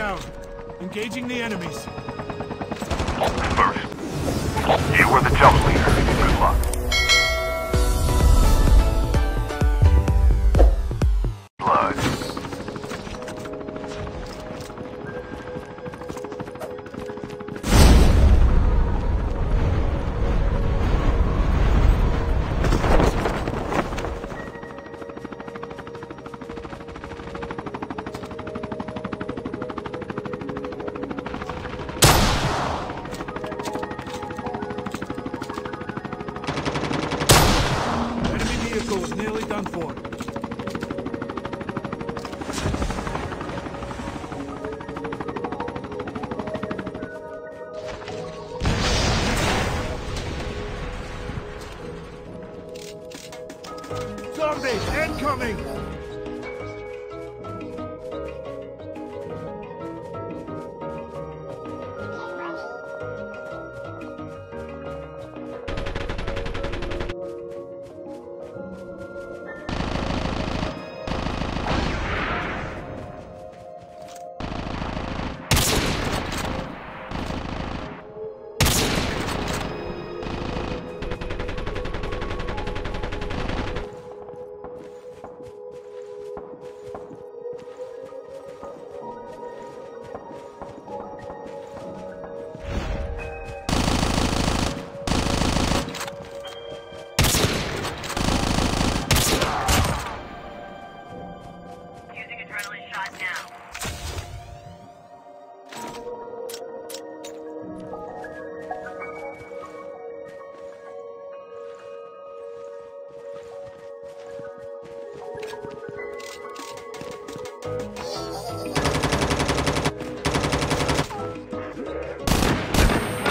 down. Engaging the enemies. First. You were the jump leader. Good luck. Is nearly done for. Zombies incoming!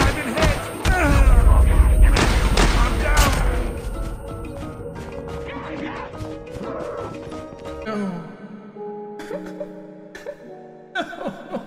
I've been hit! I'm down!